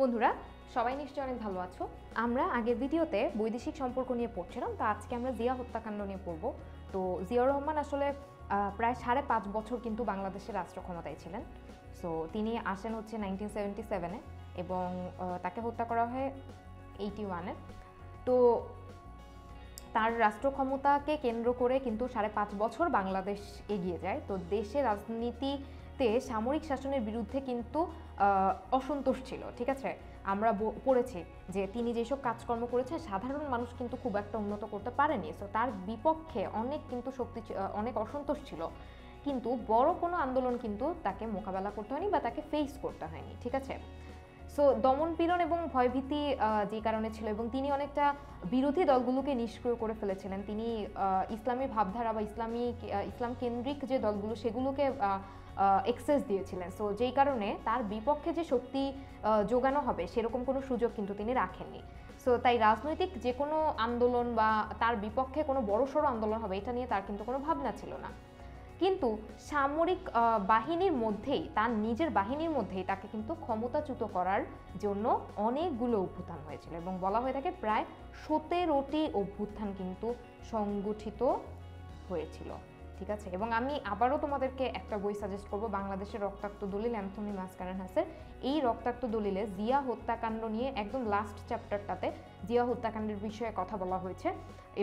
বন্ধুরা, সবাই নিশ্চয়ই অনেক ভালো আছো। আমরা আগের ভিডিওতে বৈদেশিক সম্পর্ক নিয়ে পড়ছিলাম, তো আজকে আমরা জিয়া হত্যাকাণ্ড নিয়ে পড়ব। তো জিয়াউর রহমান আসলে প্রায় সাড়ে পাঁচ বছর কিন্তু বাংলাদেশের রাষ্ট্র ক্ষমতায় ছিলেন। সো তিনি আসেন হচ্ছে নাইনটিন সেভেন্টি সেভেনে এবং তাকে হত্যা করা হয় এইটি ওয়ানে। তো তার রাষ্ট্র ক্ষমতাকে কেন্দ্র করে কিন্তু সাড়ে পাঁচ বছর বাংলাদেশ এগিয়ে যায়। তো দেশের রাজনীতিতে সামরিক শাসনের বিরুদ্ধে কিন্তু অসন্তোষ ছিল, ঠিক আছে? আমরা পড়েছি যে তিনি যেসব কাজকর্ম করেছেন, সাধারণ মানুষ কিন্তু খুব একটা উন্নত করতে পারেনি। সো তার বিপক্ষে অনেক কিন্তু শক্তি অনেক অসন্তোষ ছিল। কিন্তু বড় কোনো আন্দোলন কিন্তু তাকে মোকাবেলা করতে হয়নি বা তাকে ফেস করতে হয়নি, ঠিক আছে? সো দমন পীড়ন এবং ভয়ভীতি যে কারণে ছিল এবং তিনি অনেকটা বিরোধী দলগুলোকে নিষ্ক্রিয় করে ফেলেছিলেন। তিনি ইসলামী ভাবধারা বা ইসলামী ইসলাম কেন্দ্রিক যে দলগুলো, সেগুলোকে এক্সেস দিয়েছিলেন। সো যেই কারণে তার বিপক্ষে যে শক্তি যোগানো হবে, সেরকম কোনো সুযোগ কিন্তু তিনি রাখেননি। সো তাই রাজনৈতিক যে কোনো আন্দোলন বা তার বিপক্ষে কোনো বড়সড় আন্দোলন হবে, এটা নিয়ে তার কিন্তু কোনো ভাবনা ছিল না। কিন্তু সামরিক বাহিনীর মধ্যেই, তার নিজের বাহিনীর মধ্যেই তাকে কিন্তু ক্ষমতাচ্যুত করার জন্য অনেকগুলো অভ্যুত্থান হয়েছিল এবং বলা হয়ে থাকে প্রায় সতেরোটি অভ্যুত্থান কিন্তু সংগঠিত হয়েছিল। ঠিক আছে? এবং আমি আবারও তোমাদেরকে একটা বই সাজেস্ট করব, বাংলাদেশের রক্তাক্ত দলিল অ্যান্থনি মাসকারেন হাসের এই রক্তাক্ত দলিলে জিয়া হত্যাকাণ্ড নিয়ে একদম লাস্ট চ্যাপ্টারটাতে জিয়া হত্যাকাণ্ডের বিষয়ে কথা বলা হয়েছে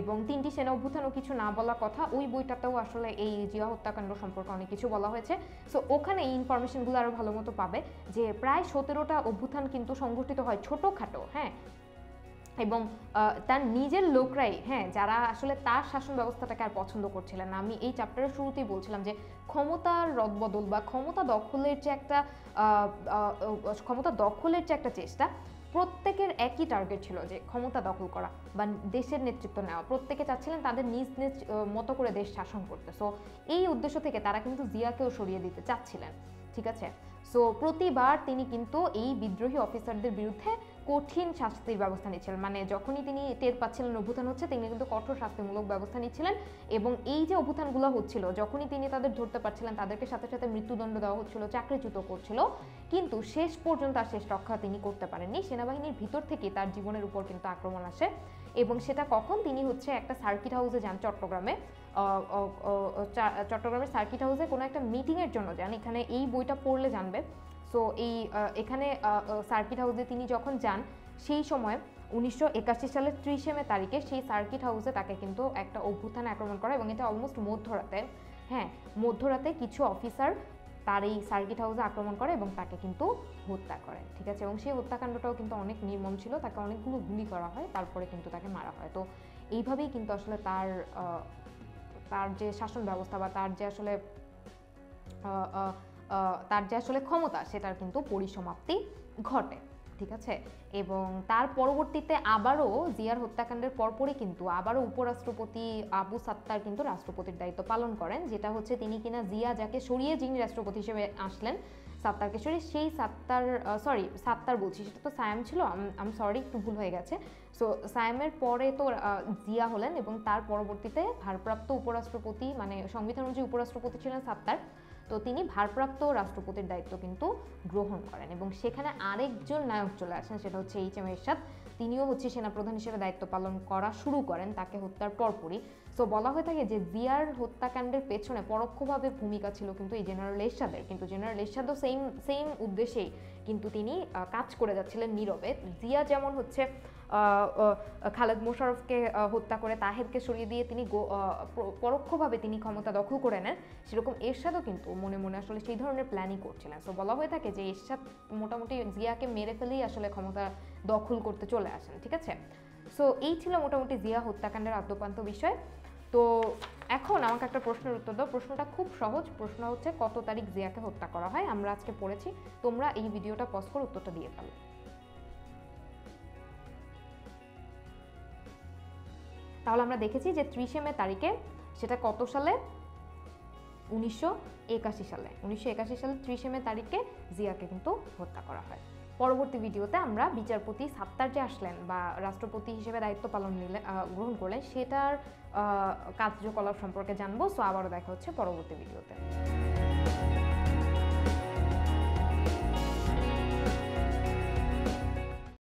এবং তিনটি সেনা অভ্যুত্থান ও কিছু না বলা কথা, ওই বইটাতেও আসলে এই জিয়া হত্যাকাণ্ড সম্পর্কে অনেক কিছু বলা হয়েছে। সো ওখানে এই ইনফরমেশনগুলো আরও ভালো মতো পাবে যে প্রায় সতেরোটা অভ্যুত্থান কিন্তু সংঘটিত হয় ছোটোখাটো হ্যাঁ? এবং তার নিজের লোকরাই হ্যাঁ যারা আসলে তার শাসন ব্যবস্থাটাকে আর পছন্দ করছিলেন না। আমি এই চ্যাপ্টারের শুরুতেই বলছিলাম যে, ক্ষমতার রদবদল বা ক্ষমতা দখলের যে একটা ক্ষমতা দখলের যে একটা চেষ্টা, প্রত্যেকের একই টার্গেট ছিল যে ক্ষমতা দখল করা বা দেশের নেতৃত্ব নেওয়া। প্রত্যেকে চাচ্ছিলেন তাদের নিজ নিজ মতো করে দেশ শাসন করতে। সো এই উদ্দেশ্য থেকে তারা কিন্তু জিয়াকেও সরিয়ে দিতে চাচ্ছিলেন। ঠিক আছে? সো প্রতিবার তিনি কিন্তু এই বিদ্রোহী অফিসারদের বিরুদ্ধে কঠিন শাস্তির ব্যবস্থা নিচ্ছিলেন। মানে যখনই তিনি টের পাচ্ছিলেন অভ্যুত্থান হচ্ছে, তিনি কিন্তু কঠোর শাস্তিমূলক ব্যবস্থা নিচ্ছিলেন এবং এই যে অভ্যুত্থানগুলো হচ্ছিল, যখনই তিনি তাদের ধরতে পারছিলেন, তাদেরকে সাথে সাথে মৃত্যুদণ্ড দেওয়া হচ্ছিল, চাকরিচ্যুত করছিল। কিন্তু শেষ পর্যন্ত আর শেষ রক্ষা তিনি করতে পারেননি। সেনাবাহিনীর ভিতর থেকে তার জীবনের উপর কিন্তু আক্রমণ আসে এবং সেটা কখন? তিনি হচ্ছে একটা সার্কিট হাউসে যান চট্টগ্রামে। চট্টগ্রামের সার্কিট হাউসে কোনো একটা মিটিংয়ের জন্য যান, এখানে এই বইটা পড়লে জানবে। সো এই এখানে সার্কিট হাউসে তিনি যখন যান, সেই সময় উনিশশো একাশি সালের ত্রিশে মে তারিখে সেই সার্কিট হাউসে তাকে কিন্তু একটা অভ্যুত্থান আক্রমণ করে এবং এটা অলমোস্ট মধ্যরাতে। হ্যাঁ মধ্যরাতে কিছু অফিসার তার এই সার্কিট হাউসে আক্রমণ করে এবং তাকে কিন্তু হত্যা করে, ঠিক আছে? এবং সেই হত্যাকাণ্ডটাও কিন্তু অনেক নির্মম ছিল, তাকে অনেকগুলো গুলি করা হয়, তারপরে কিন্তু তাকে মারা হয়। তো, এইভাবেই কিন্তু আসলে তার তার যে শাসন ব্যবস্থা বা তার যে আসলে তার যে আসলে ক্ষমতা সেটার কিন্তু পরিসমাপ্তি ঘটে, ঠিক আছে? এবং তার পরবর্তীতে আবারও জিয়ার হত্যাকাণ্ডের পরপরই কিন্তু আবারও উপরাষ্ট্রপতি আবু সাত্তার কিন্তু রাষ্ট্রপতির দায়িত্ব পালন করেন, যেটা হচ্ছে তিনি কিনা জিয়া যাকে সরিয়ে যিনি রাষ্ট্রপতি হিসেবে আসলেন সাত্তারকে সরিয়ে সেই সাত্তার সরি সাত্তার বলছি, সেটা তো সায়াম ছিল আম সরি একটু ভুল হয়ে গেছে। সো সায়ামের পরে তো জিয়া হলেন এবং তার পরবর্তীতে ভারপ্রাপ্ত উপরাষ্ট্রপতি মানে সংবিধান অনুযায়ী উপরাষ্ট্রপতি ছিলেন সাত্তার তো তিনি ভারপ্রাপ্ত রাষ্ট্রপতির দায়িত্ব কিন্তু গ্রহণ করেন এবং সেখানে আরেকজন নায়ক চলে আসেন, সেটা হচ্ছে এইচ এম এরশাদ। তিনিও হচ্ছে সেনাপ্রধান হিসেবে দায়িত্ব পালন করা শুরু করেন, তাকে হত্যার পরপরই। সো বলা হয়ে থাকে যে জিয়ার হত্যাকাণ্ডের পেছনে পরোক্ষভাবে ভূমিকা ছিল কিন্তু এই জেনারেল এরশাদের। কিন্তু জেনারেল এরশাদও সেম সেম উদ্দেশ্যেই কিন্তু তিনি কাজ করে যাচ্ছিলেন নীরবে। জিয়া যেমন হচ্ছে খালেদ মোশারফকে হত্যা করে তাহেরকে সরিয়ে দিয়ে তিনি পরোক্ষভাবে তিনি ক্ষমতা দখল করে নেন। সেরকম এরশাদও কিন্তু মনে মনে আসলে সেই ধরনের প্ল্যানই করছিলেন। তো বলা হয়ে থাকে যে এরশাদ মোটামুটি জিয়াকে মেরে ফেলেই আসলে ক্ষমতা দখল করতে চলে আসেন, ঠিক আছে? সো এই ছিল মোটামুটি জিয়া হত্যাকাণ্ডের আদ্যপান্ত বিষয়। তো এখন আমাকে একটা প্রশ্নের উত্তর দাও। প্রশ্নটা খুব সহজ। প্রশ্ন হচ্ছে, কত তারিখ জিয়াকে হত্যা করা হয়? আমরা আজকে পড়েছি। তোমরা এই ভিডিওটা পজ করে উত্তরটা দিয়ে ফেলো। তাহলে আমরা দেখেছি যে ত্রিশে মে তারিখে সেটা কত সালে? উনিশশো একাশি সালে। উনিশশো একাশি সালে ত্রিশে মে তারিখে জিয়াকে কিন্তু হত্যা করা হয়। পরবর্তী ভিডিওতে আমরা বিচারপতি সাত্তার যে আসলেন বা রাষ্ট্রপতি হিসেবে দায়িত্ব পালন নিলে গ্রহণ করলেন, সেটার কার্যকলাপ সম্পর্কে জানব। সো আবারও দেখা হচ্ছে পরবর্তী ভিডিওতে।